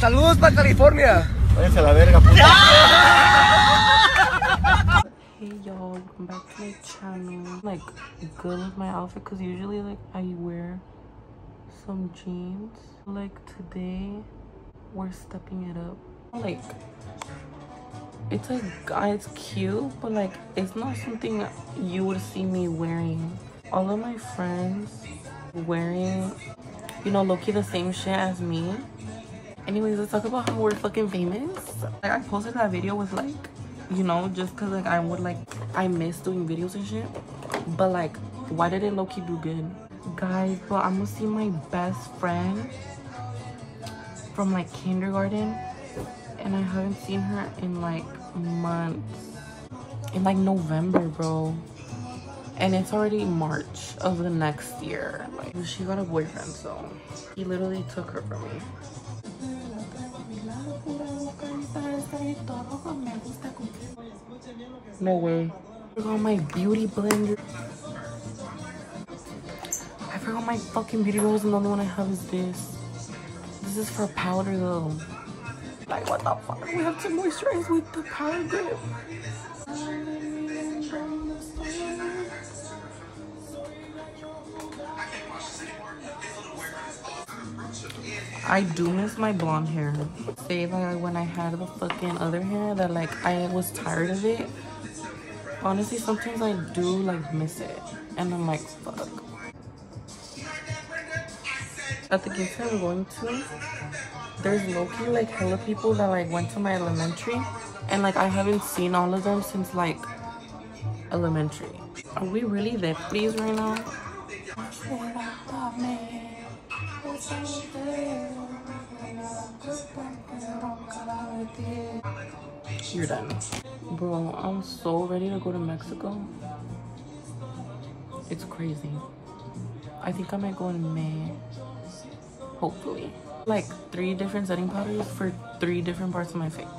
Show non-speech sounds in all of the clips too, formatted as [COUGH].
Saludos para California. Váyanse a la verga, puta. ¡Ah! Hey y'all, welcome back to my channel. Like good with my outfit because usually like I wear some jeans. Like today we're stepping it up. Like it's like uh, it's cute, but like it's not something you would see me wearing. All of my friends wearing, you know, Loki the same shit as me. Anyways, let's talk about how we're fucking famous. Like I posted that video with like you know, just cause like I would like I miss doing videos and shit. But like, why did it low-key do good? Guys, but I'm gonna see my best friend from like kindergarten and I haven't seen her in like months. In like November, bro. And it's already March of the next year. Like she got a boyfriend, so he literally took her from me. No way. I forgot my beauty blender. I forgot my fucking beauty rolls and the only one I have is this. This is for powder though. Like what the fuck? We have to moisturize with the powder grip. I do miss my blonde hair. Say like when I had the fucking other hair that like I was tired of it. Honestly, sometimes I do like miss it. And I'm like, fuck. At the gift I'm going to, there's low-key like hella people that like went to my elementary. And like I haven't seen all of them since like elementary. Are we really that please right now? You're done. Bro, I'm so ready to go to Mexico. It's crazy. I think I might go in May. Hopefully. Like three different setting powders for three different parts of my face. [SIGHS]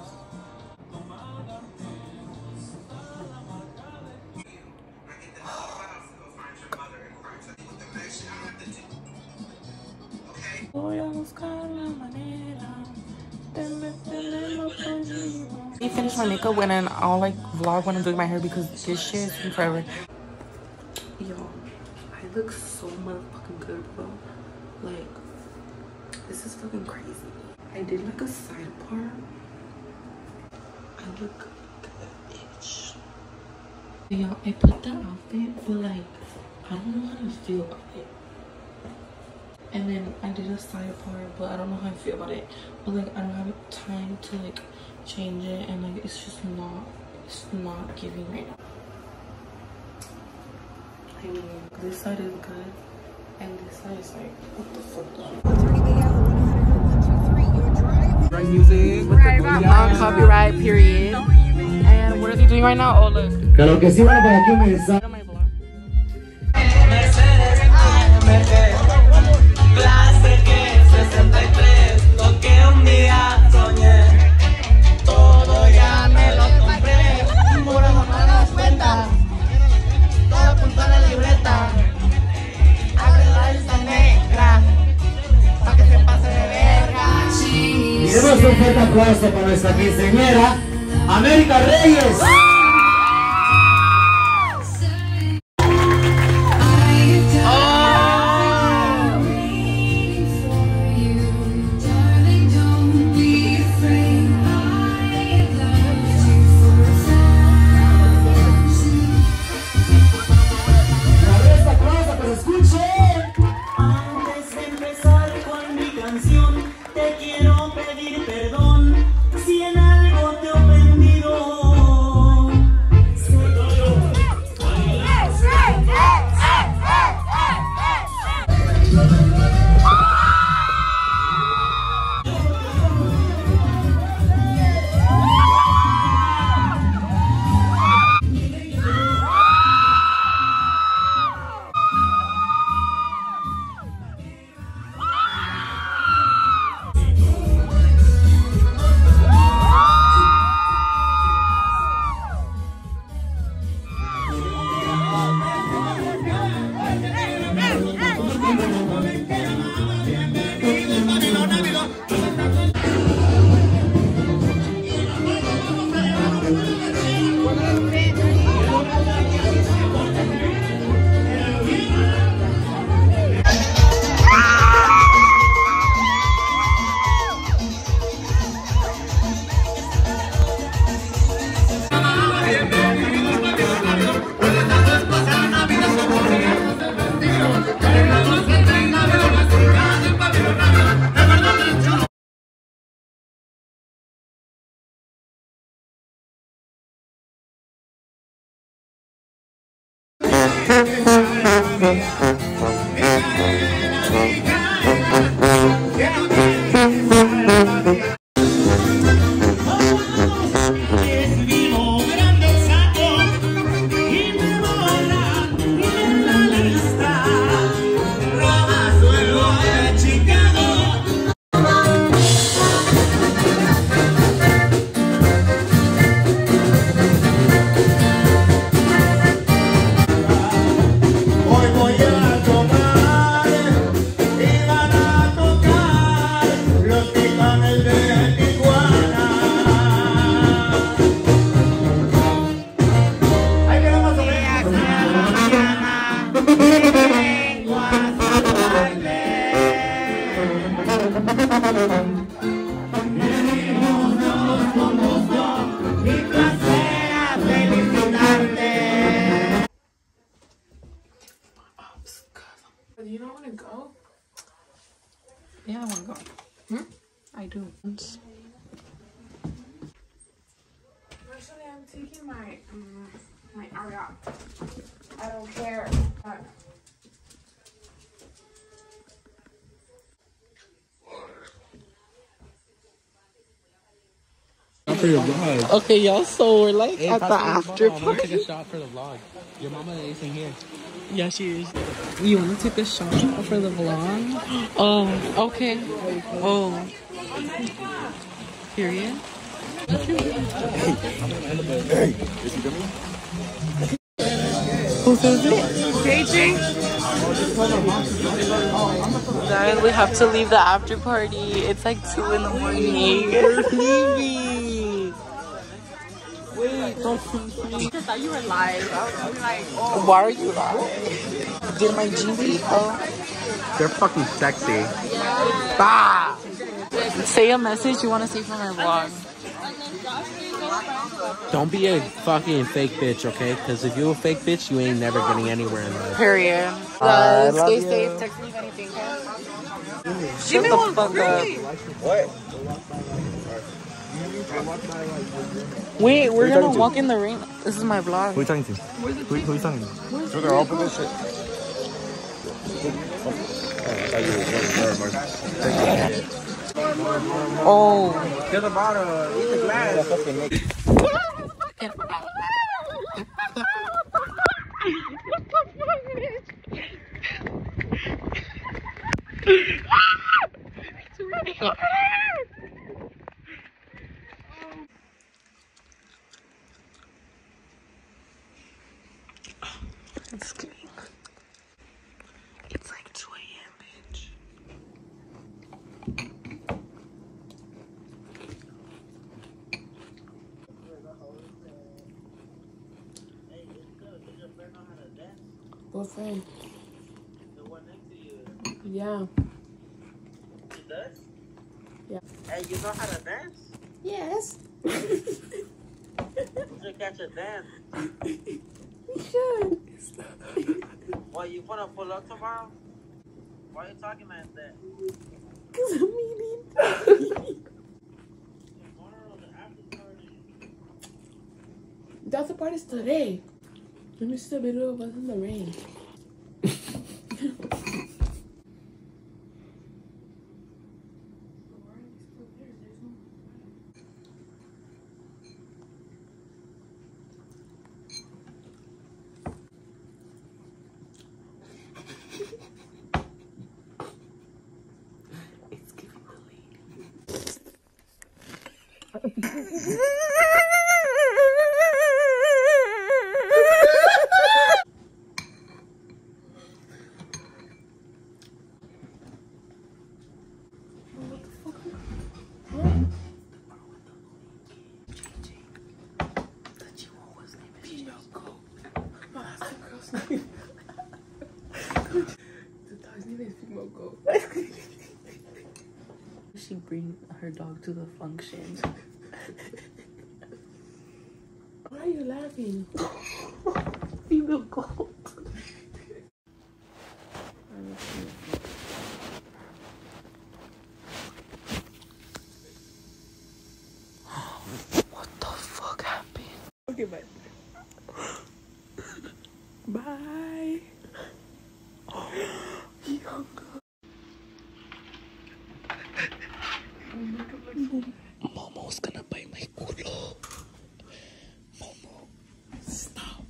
La manera finish my makeup when and I'll like vlog when I'm doing my hair because this shit is taking forever. Yo, I look so motherfucking good, bro. Like, this is fucking crazy. I did like a side part. I look good, bitch. Yo, I put the outfit, but like, I don't know how to feel about it. And then I did a side part, but I don't know how I feel about it. But like, I don't have time to like change it, and like, it's just not, it's not giving right now. I mean, this side is good, and this side is like, what the fuck? Right music. Non-copyright, period. And what are they doing right now? Oh, look. Claro que sí, bueno, por aquí un nuestra quinceañera, América Reyes. Es I do. Actually, I'm taking my um, my Aria. I don't care. But Okay, y'all, so we're like at the after I'm gonna take party. a shot for the vlog. Your mama isn't here. Yeah, she is. You want to take a shot for the vlog? Oh, [GASPS] okay. Oh. Period. Who says it? KJ? Guys, we have to leave the after party. It's like 2 in the morning. We're leaving. Wait, don't I thought you were live. I was like, oh. Why are you live? Did my jeans leak though? They're fucking sexy. Bah! Say a message you want to say for my vlog. Don't be a fucking fake bitch, okay? Because if you're a fake bitch, you ain't never getting anywhere in life. Period. Guys, stay safe. Text me if anything. Shut the fuck up. What? Wait, we're gonna walk in the rain. This is my vlog. Who you talking to? Who, who you talking to? Look, I'll put this shit. Oh. Get the bottle. Eat the glass. It's. It's what friend? Yeah. Hey, you know how to dance? Yes. You should catch a dance. We should. Well, you wanna pull up tomorrow? Why are you talking like that? Cause I'm eating. That's the part is today. Let me see the video of us in the rain. The [LAUGHS] bring her dog to the function. Why are you laughing? Female goat. what the fuck happened? Okay, bye. bye. Momo's gonna bite my culo. Momo, stop.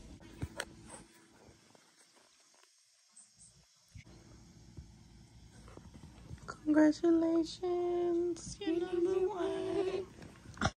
Congratulations.